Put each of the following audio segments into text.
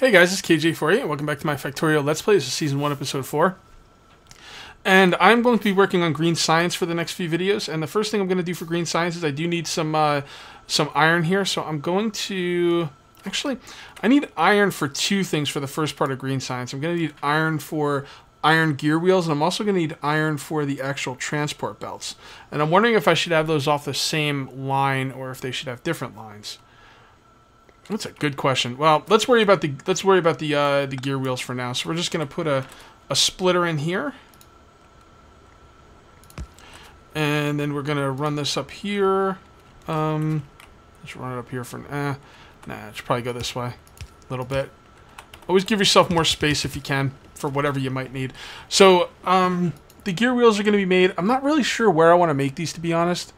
Hey guys, it's Kage848 and welcome back to my Factorio Let's Play. This is Season 1, Episode 4. And I'm going to be working on green science for the next few videos. And the first thing I'm going to do for green science is I do need some uh, some iron here. So I'm going to... Actually, I need iron for two things for the first part of green science. I'm going to need iron for iron gear wheels, and I'm also going to need iron for the actual transport belts. And I'm wondering if I should have those off the same line or if they should have different lines. That's a good question. Well, let's worry about the let's worry about the uh, the gear wheels for now. So we're just gonna put a a splitter in here, and then we're gonna run this up here. Um, let's run it up here for eh, nah. It should probably go this way, a little bit. Always give yourself more space if you can for whatever you might need. So um, the gear wheels are gonna be made. I'm not really sure where I want to make these to be honest.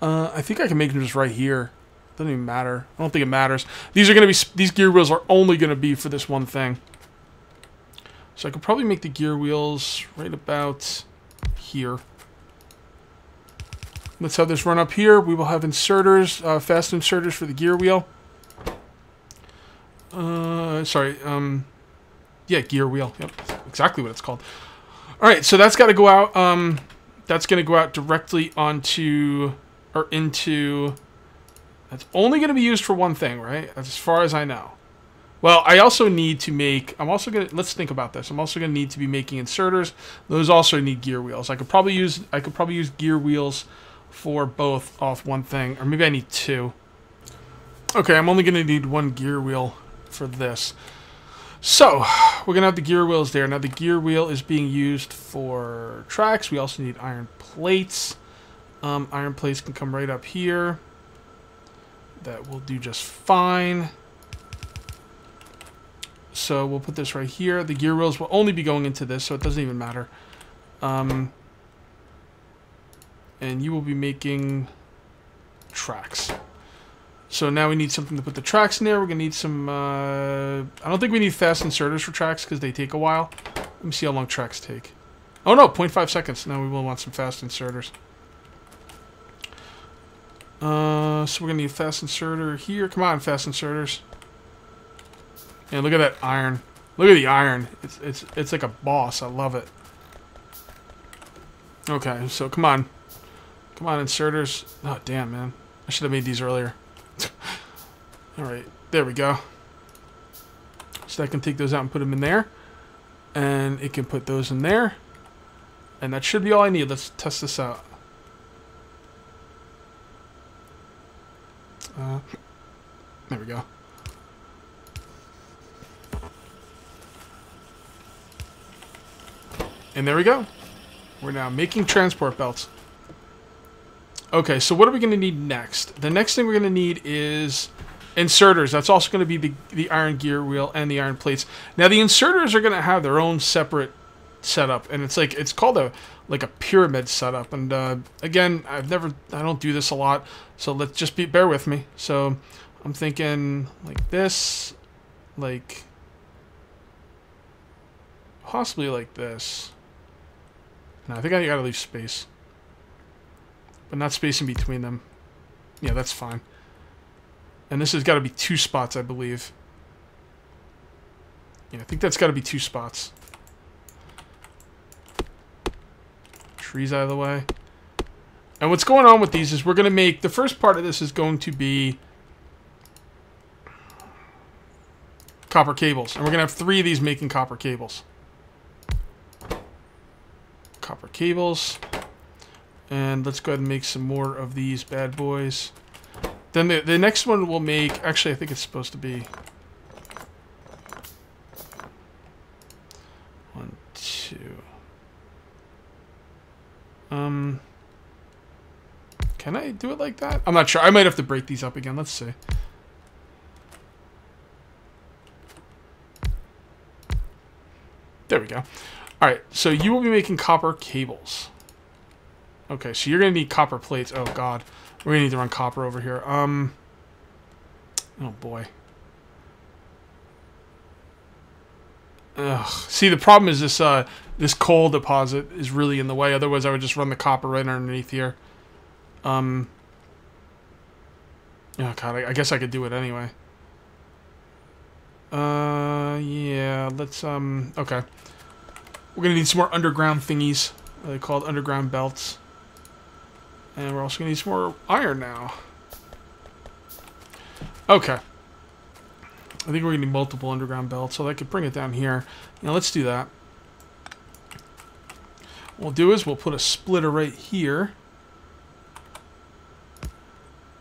Uh, I think I can make them just right here. Doesn't even matter. I don't think it matters. These are going to be these gear wheels are only going to be for this one thing. So I could probably make the gear wheels right about here. Let's have this run up here. We will have inserters, uh, fast inserters for the gear wheel. Uh, sorry, um, yeah, gear wheel. Yep, exactly what it's called. All right, so that's got to go out. Um, that's going to go out directly onto or into that's only going to be used for one thing, right? As far as I know. Well, I also need to make, I'm also going to, let's think about this. I'm also going to need to be making inserters. Those also need gear wheels. I could probably use, I could probably use gear wheels for both off one thing. Or maybe I need two. Okay, I'm only going to need one gear wheel for this. So, we're going to have the gear wheels there. Now, the gear wheel is being used for tracks. We also need iron plates. Um, iron plates can come right up here that will do just fine. So we'll put this right here. The gear wheels will only be going into this, so it doesn't even matter. Um, and you will be making tracks. So now we need something to put the tracks in there. We're going to need some... Uh, I don't think we need fast inserters for tracks because they take a while. Let me see how long tracks take. Oh no, 0.5 seconds. Now we will want some fast inserters. Uh, so we're gonna need a fast inserter here. Come on, fast inserters. And look at that iron. Look at the iron. It's it's it's like a boss. I love it. Okay, so come on. Come on, inserters. Oh damn man. I should have made these earlier. Alright, there we go. So I can take those out and put them in there. And it can put those in there. And that should be all I need. Let's test this out. Uh, there we go. And there we go. We're now making transport belts. Okay, so what are we going to need next? The next thing we're going to need is inserters. That's also going to be the, the iron gear wheel and the iron plates. Now, the inserters are going to have their own separate setup, and it's like it's called a like a pyramid setup. And uh, again, I've never, I don't do this a lot, so let's just be bear with me. So I'm thinking like this, like possibly like this. No, I think I gotta leave space, but not space in between them. Yeah, that's fine. And this has got to be two spots, I believe. Yeah, I think that's got to be two spots. Trees out of the way. And what's going on with these is we're going to make... The first part of this is going to be... Copper cables. And we're going to have three of these making copper cables. Copper cables. And let's go ahead and make some more of these bad boys. Then the, the next one we'll make... Actually, I think it's supposed to be... One, two... Um, can I do it like that? I'm not sure. I might have to break these up again. Let's see. There we go. All right, so you will be making copper cables. Okay, so you're going to need copper plates. Oh, God. We're going to need to run copper over here. Um, Oh, boy. Ugh. See, the problem is this uh, this coal deposit is really in the way. Otherwise, I would just run the copper right underneath here. Um. Oh god, I, I guess I could do it anyway. Uh, yeah, let's, um, okay. We're gonna need some more underground thingies. Uh, called underground belts. And we're also gonna need some more iron now. Okay. I think we're gonna need multiple underground belts, so I could bring it down here. Now let's do that. What we'll do is we'll put a splitter right here.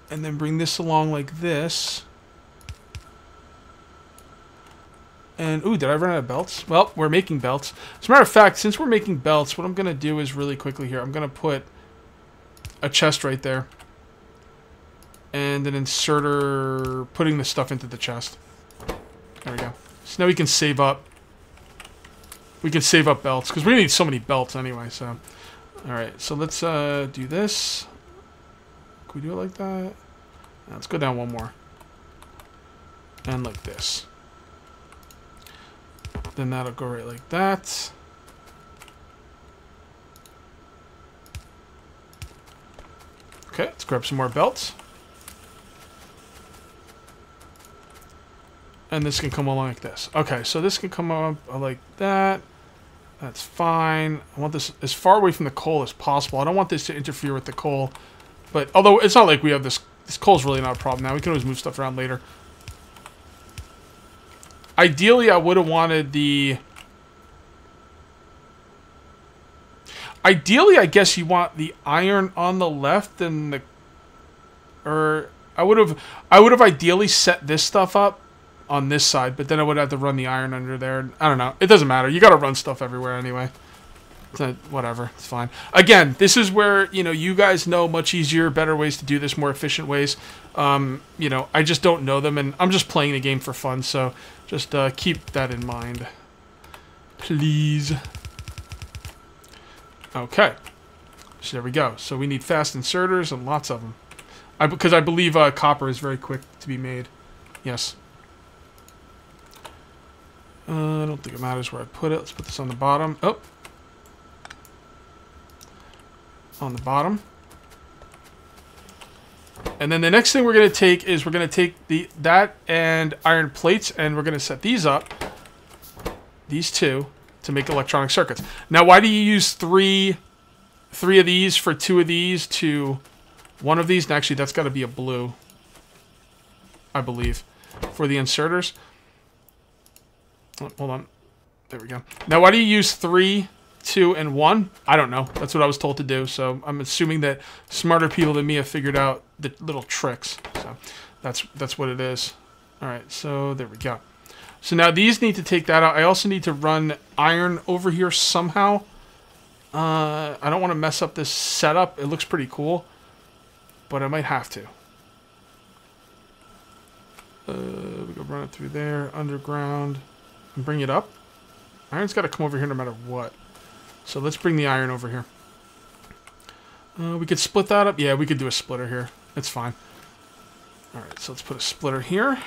And then bring this along like this. And, ooh, did I run out of belts? Well, we're making belts. As a matter of fact, since we're making belts, what I'm going to do is really quickly here, I'm going to put a chest right there. And an inserter putting the stuff into the chest. There we go. So now we can save up. We can save up belts, because we need so many belts anyway, so. Alright, so let's uh, do this. Can we do it like that? let's go down one more. And like this. Then that'll go right like that. Okay, let's grab some more belts. And this can come along like this. Okay, so this can come up like that. That's fine. I want this as far away from the coal as possible. I don't want this to interfere with the coal. But, although it's not like we have this... This coal's really not a problem now. We can always move stuff around later. Ideally, I would have wanted the... Ideally, I guess you want the iron on the left and the... Or... I would have... I would have ideally set this stuff up on this side, but then I would have to run the iron under there. I don't know. It doesn't matter. You got to run stuff everywhere anyway. Whatever. It's fine. Again, this is where, you know, you guys know much easier, better ways to do this, more efficient ways. Um, you know, I just don't know them, and I'm just playing the game for fun, so just uh, keep that in mind. Please. Okay. So there we go. So we need fast inserters and lots of them. I, because I believe uh, copper is very quick to be made. Yes. Uh, I don't think it matters where I put it. Let's put this on the bottom. Oh, on the bottom. And then the next thing we're going to take is we're going to take the that and iron plates and we're going to set these up, these two, to make electronic circuits. Now, why do you use three, three of these for two of these to one of these? And actually, that's got to be a blue, I believe, for the inserters. Hold on. There we go. Now, why do you use three two, and one. I don't know. That's what I was told to do. So I'm assuming that smarter people than me have figured out the little tricks. So that's that's what it is. All right. So there we go. So now these need to take that out. I also need to run iron over here somehow. Uh, I don't want to mess up this setup. It looks pretty cool, but I might have to. Uh, we go run it through there, underground, and bring it up. Iron's got to come over here no matter what. So let's bring the iron over here. Uh, we could split that up. Yeah, we could do a splitter here. It's fine. Alright, so let's put a splitter here.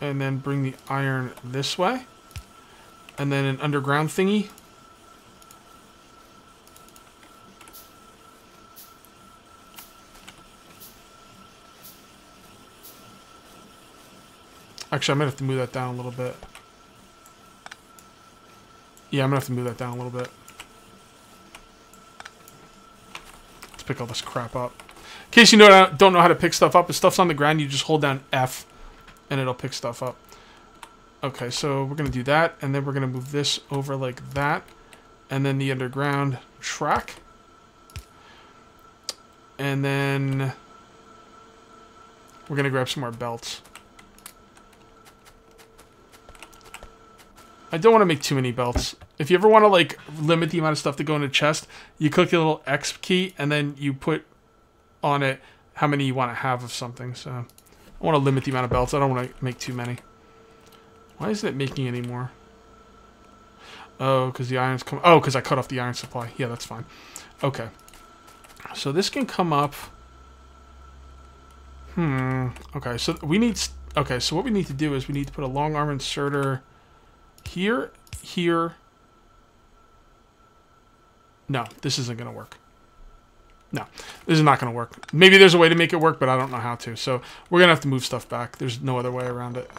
And then bring the iron this way. And then an underground thingy Actually, I might have to move that down a little bit. Yeah, I'm gonna have to move that down a little bit. Let's pick all this crap up. In case you don't know how to pick stuff up, if stuff's on the ground, you just hold down F, and it'll pick stuff up. Okay, so we're gonna do that, and then we're gonna move this over like that, and then the underground track. And then we're gonna grab some more belts. I don't want to make too many belts. If you ever want to like limit the amount of stuff to go in a chest, you click the little X key and then you put on it how many you want to have of something. So I want to limit the amount of belts. I don't want to make too many. Why isn't it making any more? Oh, because the iron's come. Oh, because I cut off the iron supply. Yeah, that's fine. Okay. So this can come up. Hmm. Okay, so we need. Okay, so what we need to do is we need to put a long arm inserter here, here. No, this isn't going to work. No, this is not going to work. Maybe there's a way to make it work, but I don't know how to. So we're going to have to move stuff back. There's no other way around it.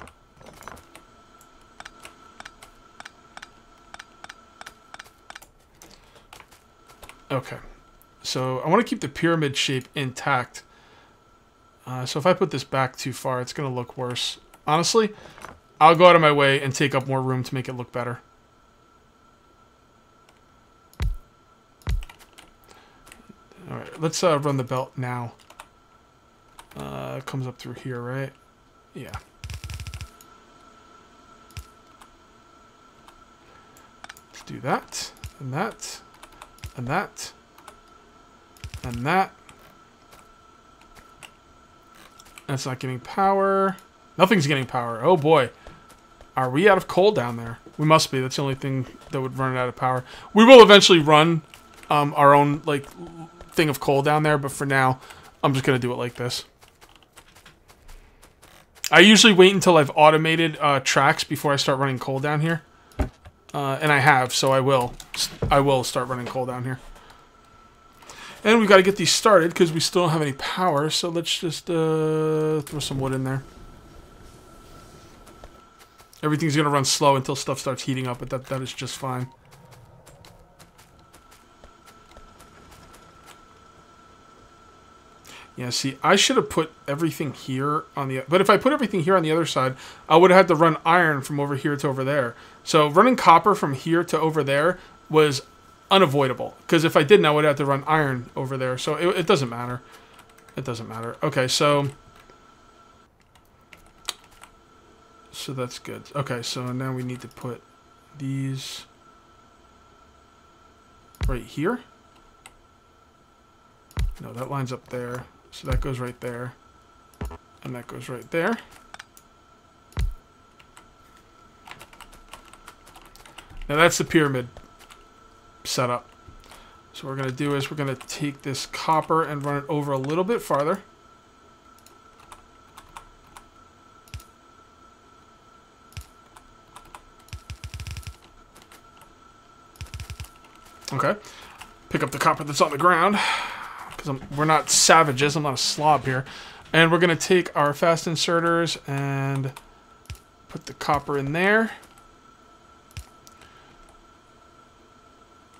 Okay. So I want to keep the pyramid shape intact. Uh, so if I put this back too far, it's going to look worse. Honestly, I'll go out of my way and take up more room to make it look better. Alright, let's uh, run the belt now. Uh, comes up through here, right? Yeah. Let's do that, and that, and that, and that. That's not getting power. Nothing's getting power. Oh boy. Are we out of coal down there? We must be. That's the only thing that would run it out of power. We will eventually run um, our own like thing of coal down there, but for now, I'm just going to do it like this. I usually wait until I've automated uh, tracks before I start running coal down here. Uh, and I have, so I will. I will start running coal down here. And we've got to get these started because we still don't have any power, so let's just uh, throw some wood in there. Everything's to run slow until stuff starts heating up, but that, that is just fine. Yeah, see, I should have put everything here on the... But if I put everything here on the other side, I would have had to run iron from over here to over there. So running copper from here to over there was unavoidable. Because if I didn't, I would have to run iron over there. So it, it doesn't matter. It doesn't matter. Okay, so... So that's good. Okay, so now we need to put these right here. No, that lines up there. So that goes right there. And that goes right there. Now that's the pyramid setup. So what we're going to do is we're going to take this copper and run it over a little bit farther. Okay. Pick up the copper that's on the ground because we're not savages. I'm not a slob here. And we're going to take our fast inserters and put the copper in there.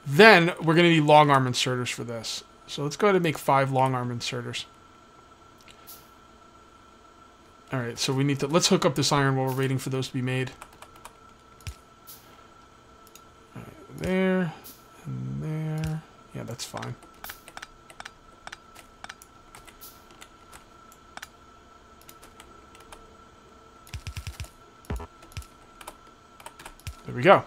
Then we're going to need long arm inserters for this. So let's go ahead and make five long arm inserters. Alright, so we need to... Let's hook up this iron while we're waiting for those to be made. Right, there. There. Yeah, that's fine. There we go.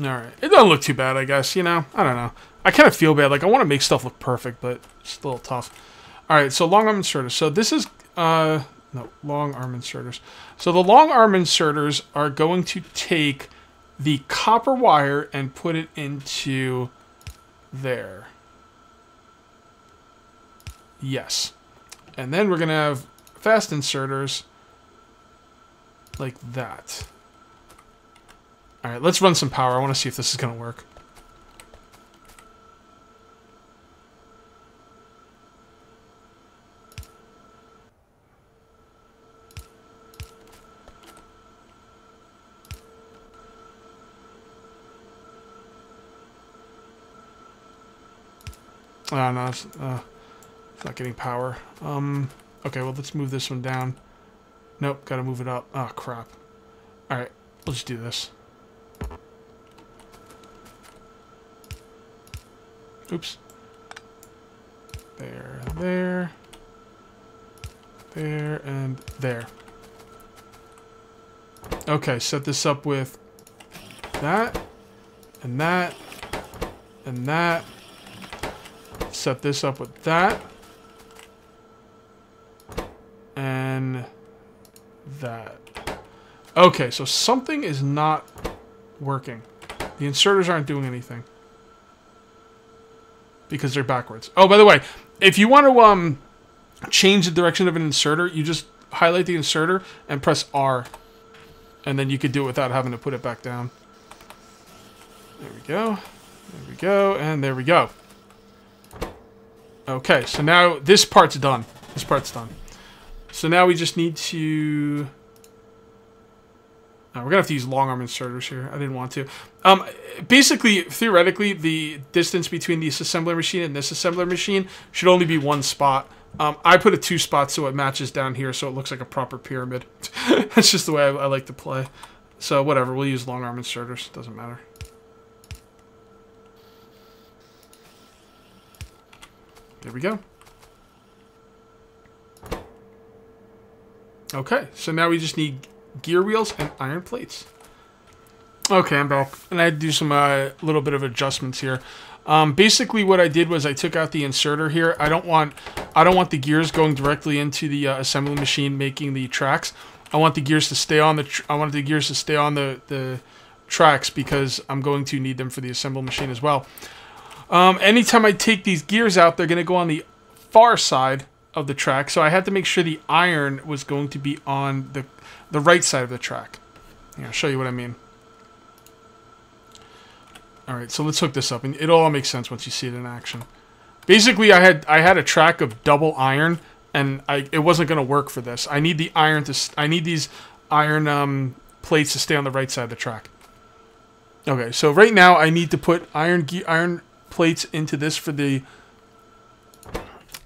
Alright. It doesn't look too bad, I guess, you know? I don't know. I kind of feel bad. Like, I want to make stuff look perfect, but it's a little tough. Alright, so long arm inserters. So this is, uh, no, long arm inserters. So the long arm inserters are going to take the copper wire and put it into there. Yes. And then we're going to have fast inserters like that. Alright, let's run some power. I want to see if this is going to work. Oh, no, it's, uh, it's not getting power. Um, okay, well, let's move this one down. Nope, gotta move it up. Oh, crap. Alright, let's do this. Oops. There, there. There, and there. Okay, set this up with that, and that, and that. Set this up with that. And that. Okay, so something is not working. The inserters aren't doing anything. Because they're backwards. Oh, by the way, if you want to um, change the direction of an inserter, you just highlight the inserter and press R. And then you could do it without having to put it back down. There we go. There we go. And there we go. Okay, so now this part's done. This part's done. So now we just need to... Oh, we're gonna have to use long arm inserters here. I didn't want to. Um, basically, theoretically, the distance between this assembler machine and this assembler machine should only be one spot. Um, I put a two spot so it matches down here so it looks like a proper pyramid. That's just the way I, I like to play. So whatever, we'll use long arm inserters. Doesn't matter. There we go. Okay, so now we just need gear wheels and iron plates. Okay, I'm back. And I had to do some uh, little bit of adjustments here. Um, basically, what I did was I took out the inserter here. I don't want I don't want the gears going directly into the uh, assembly machine making the tracks. I want the gears to stay on the I want the gears to stay on the the tracks because I'm going to need them for the assembly machine as well. Um, anytime I take these gears out, they're going to go on the far side of the track. So I had to make sure the iron was going to be on the, the right side of the track. Yeah, I'll show you what I mean. All right, so let's hook this up, and it all makes sense once you see it in action. Basically, I had I had a track of double iron, and I it wasn't going to work for this. I need the iron to I need these iron um, plates to stay on the right side of the track. Okay, so right now I need to put iron iron plates into this for the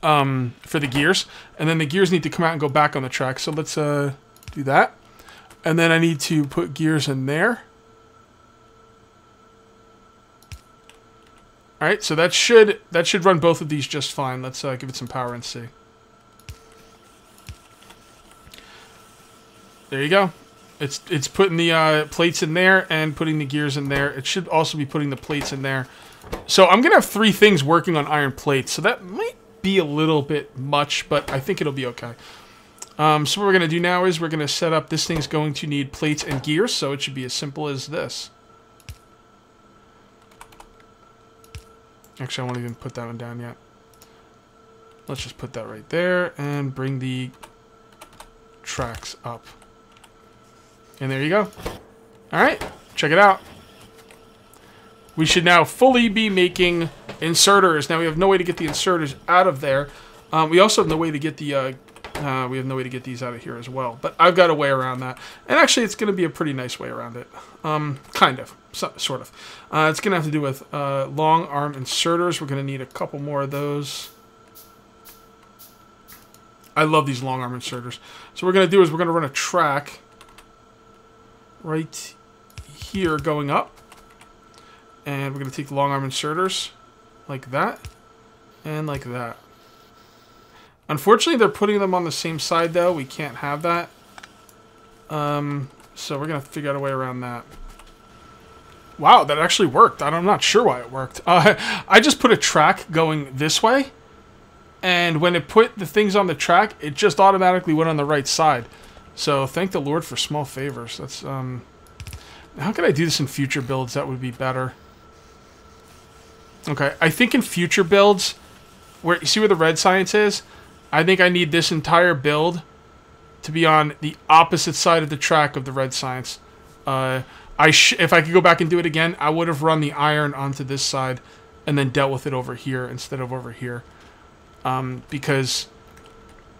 um, for the gears, and then the gears need to come out and go back on the track. So let's uh, do that, and then I need to put gears in there. All right, so that should that should run both of these just fine. Let's uh, give it some power and see. There you go. It's it's putting the uh, plates in there and putting the gears in there. It should also be putting the plates in there so I'm going to have three things working on iron plates. So that might be a little bit much, but I think it'll be okay. Um, so what we're going to do now is we're going to set up, this thing's going to need plates and gears, so it should be as simple as this. Actually, I won't even put that one down yet. Let's just put that right there and bring the tracks up. And there you go. All right, check it out we should now fully be making inserters. Now we have no way to get the inserters out of there. Um, we also have no way to get the, uh, uh, we have no way to get these out of here as well. But I've got a way around that. And actually it's going to be a pretty nice way around it. Um, kind of, so, sort of. Uh, it's going to have to do with uh, long arm inserters. We're going to need a couple more of those. I love these long arm inserters. So what we're going to do is we're going to run a track right here going up. And we're going to take the long arm inserters like that and like that. Unfortunately, they're putting them on the same side, though. We can't have that. Um, so we're going to figure out a way around that. Wow, that actually worked. I'm not sure why it worked. Uh, I just put a track going this way. And when it put the things on the track, it just automatically went on the right side. So thank the Lord for small favors. That's, um... How can I do this in future builds that would be better? Okay, I think in future builds, where you see where the red science is, I think I need this entire build to be on the opposite side of the track of the red science. Uh, I if I could go back and do it again, I would have run the iron onto this side and then dealt with it over here instead of over here. Um, because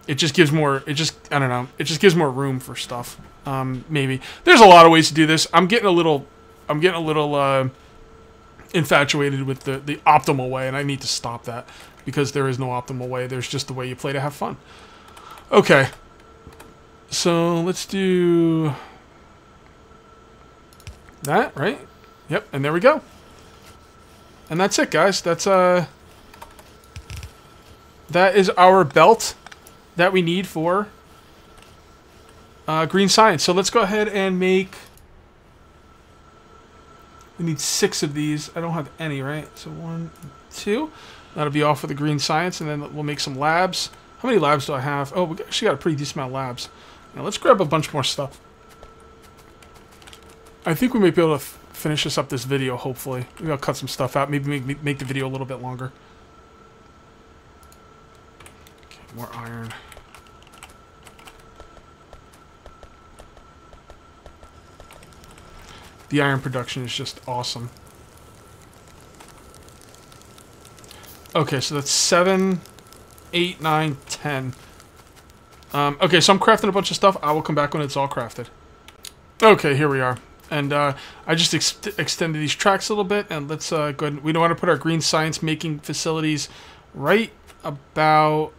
it just gives more, it just, I don't know, it just gives more room for stuff. Um, maybe. There's a lot of ways to do this. I'm getting a little, I'm getting a little, uh, infatuated with the, the optimal way, and I need to stop that because there is no optimal way. There's just the way you play to have fun. Okay. So let's do that, right? Yep, and there we go. And that's it, guys. That's uh that is our belt that we need for uh, green science. So let's go ahead and make we need six of these. I don't have any, right? So one, two. That'll be all for the green science, and then we'll make some labs. How many labs do I have? Oh, we actually got a pretty decent amount of labs. Now let's grab a bunch more stuff. I think we may be able to finish this up this video, hopefully. Maybe I'll cut some stuff out. Maybe make, make the video a little bit longer. Okay, more iron. The iron production is just awesome. Okay, so that's seven eight, nine, ten. Um, okay, so I'm crafting a bunch of stuff. I will come back when it's all crafted. Okay, here we are. And uh, I just ex extended these tracks a little bit. And let's uh, go ahead. We don't want to put our green science making facilities right about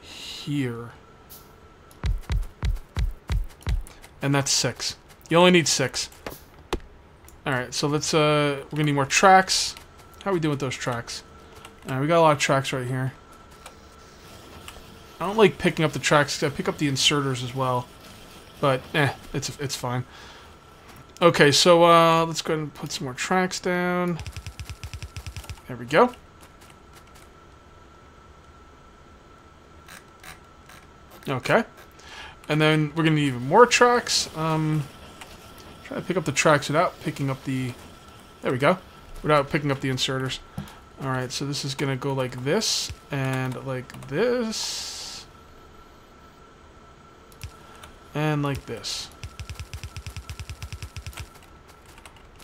here. And that's six. You only need six. Alright, so let's, uh, we're gonna need more tracks. How are we doing with those tracks? Alright, we got a lot of tracks right here. I don't like picking up the tracks, I pick up the inserters as well. But, eh, it's, it's fine. Okay, so, uh, let's go ahead and put some more tracks down. There we go. Okay. And then we're going to need even more tracks. Um, try pick up the tracks without picking up the... There we go. Without picking up the inserters. Alright, so this is going to go like this, and like this, and like this.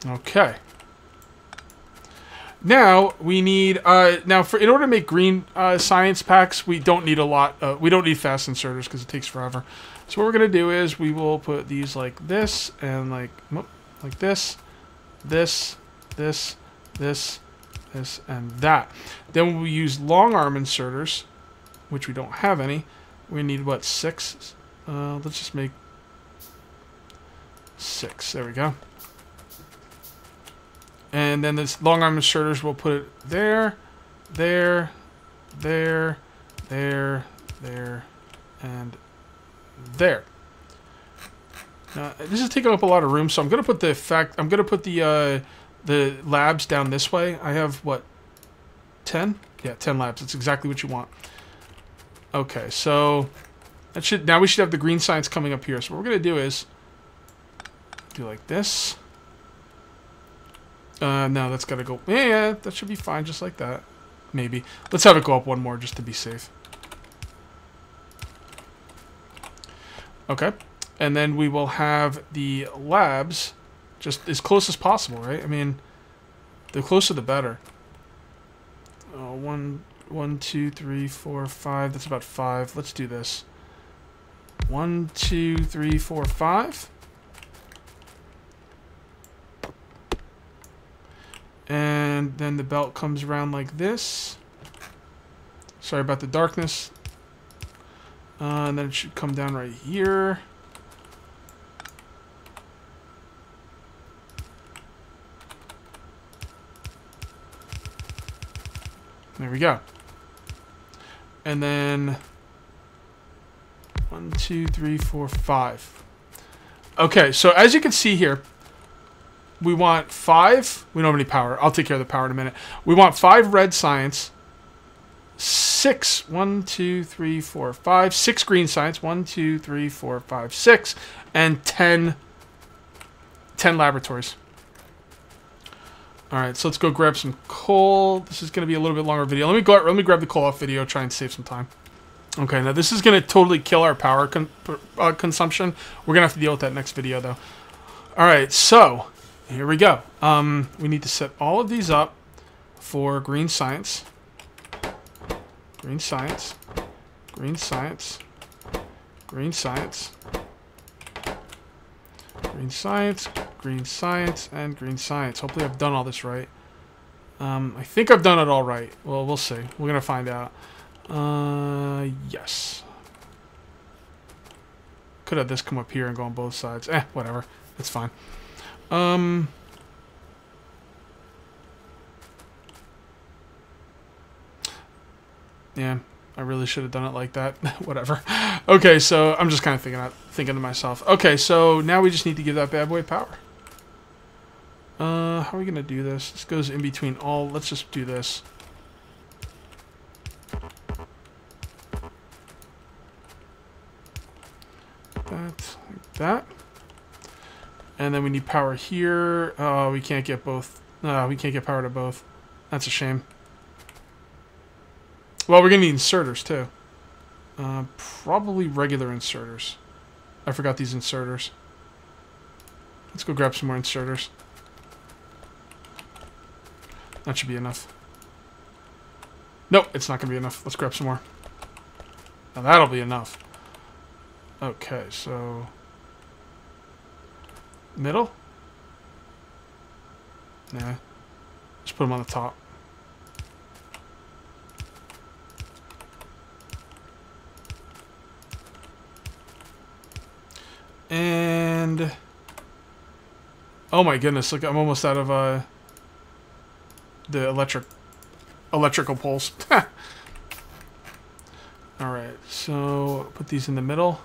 Okay. Now we need uh, now for in order to make green uh, science packs, we don't need a lot. Uh, we don't need fast inserters because it takes forever. So what we're gonna do is we will put these like this and like like this, this, this, this, this, and that. Then we'll use long arm inserters, which we don't have any. We need what six? Uh, let's just make six. There we go. And then this long arm inserters, we'll put it there, there, there, there, there, and there. Now, this is taking up a lot of room, so I'm gonna put the fact I'm gonna put the uh, the labs down this way. I have what, ten? Yeah, ten labs. That's exactly what you want. Okay, so that should now we should have the green science coming up here. So what we're gonna do is do like this. Uh, no, that's got to go... Yeah, yeah, that should be fine just like that. Maybe. Let's have it go up one more just to be safe. Okay. And then we will have the labs just as close as possible, right? I mean, the closer the better. Uh, one, one, two, three, four, five. That's about five. Let's do this. One, two, three, four, five. And then the belt comes around like this. Sorry about the darkness. Uh, and then it should come down right here. There we go. And then one, two, three, four, five. Okay, so as you can see here, we want five. We don't have any power. I'll take care of the power in a minute. We want five red science. Six. One, two, three, four, five. Six green science. One, two, three, four, five, six. And ten. Ten laboratories. All right, so let's go grab some coal. This is going to be a little bit longer video. Let me go. Let me grab the coal off video. Try and save some time. Okay, now this is going to totally kill our power con uh, consumption. We're going to have to deal with that next video, though. All right, so here we go. Um, we need to set all of these up for green science. Green science. Green science. Green science. Green science. Green science. And green science. Hopefully I've done all this right. Um, I think I've done it all right. Well, we'll see. We're going to find out. Uh, yes. Could have this come up here and go on both sides. Eh, whatever. It's fine. Um... Yeah, I really should have done it like that. Whatever. Okay, so I'm just kind of thinking, thinking to myself. Okay, so now we just need to give that bad boy power. Uh, how are we gonna do this? This goes in between all. Let's just do this. That, like that. And then we need power here. Oh, we can't get both. No, we can't get power to both. That's a shame. Well, we're going to need inserters, too. Uh, probably regular inserters. I forgot these inserters. Let's go grab some more inserters. That should be enough. Nope, it's not going to be enough. Let's grab some more. Now that'll be enough. Okay, so... Middle? Nah. Just put them on the top. And... Oh my goodness, look, I'm almost out of, uh... The electric... Electrical poles. Alright, so put these in the middle.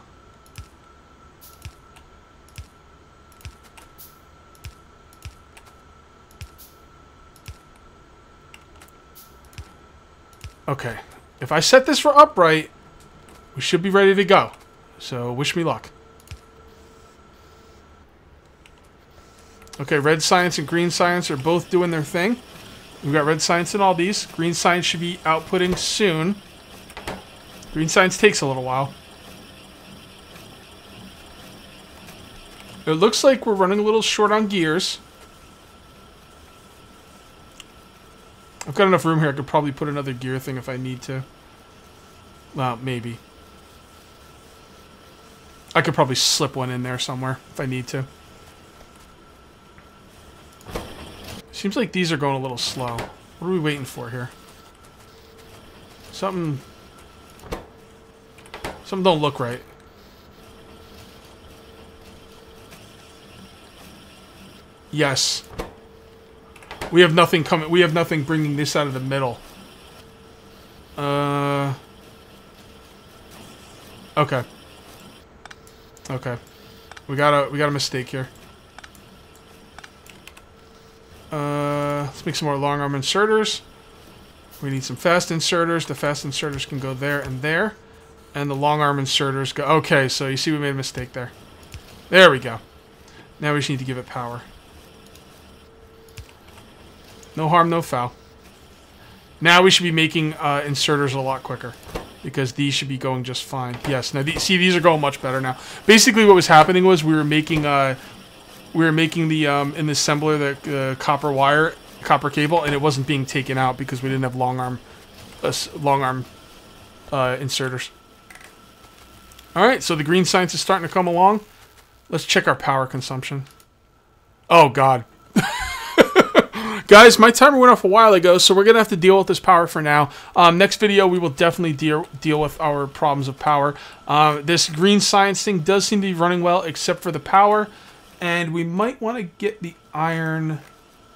Okay, if I set this for upright, we should be ready to go. So wish me luck. Okay, red science and green science are both doing their thing. We've got red science in all these. Green science should be outputting soon. Green science takes a little while. It looks like we're running a little short on gears. I've got enough room here. I could probably put another gear thing if I need to. Well, maybe. I could probably slip one in there somewhere if I need to. Seems like these are going a little slow. What are we waiting for here? Something... Something don't look right. Yes. We have nothing coming. We have nothing bringing this out of the middle. Uh... Okay. Okay. We got a we got a mistake here. Uh, let's make some more long arm inserters. We need some fast inserters. The fast inserters can go there and there. And the long arm inserters go... Okay, so you see we made a mistake there. There we go. Now we just need to give it power. No harm, no foul. Now we should be making uh, inserters a lot quicker. Because these should be going just fine. Yes, now these, see these are going much better now. Basically what was happening was we were making... Uh, we were making the um, in the assembler the uh, copper wire, copper cable, and it wasn't being taken out because we didn't have long arm, uh, long arm uh, inserters. All right, so the green science is starting to come along. Let's check our power consumption. Oh God. Guys, my timer went off a while ago, so we're going to have to deal with this power for now. Um, next video, we will definitely deal, deal with our problems of power. Uh, this green science thing does seem to be running well, except for the power. And we might want to get the iron...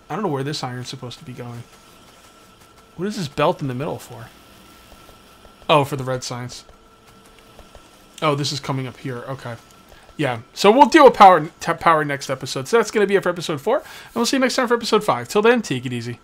I don't know where this iron's supposed to be going. What is this belt in the middle for? Oh, for the red science. Oh, this is coming up here. Okay. Yeah. So we'll deal with power, power next episode. So that's going to be it for episode 4. And we'll see you next time for episode 5. Till then, take it easy.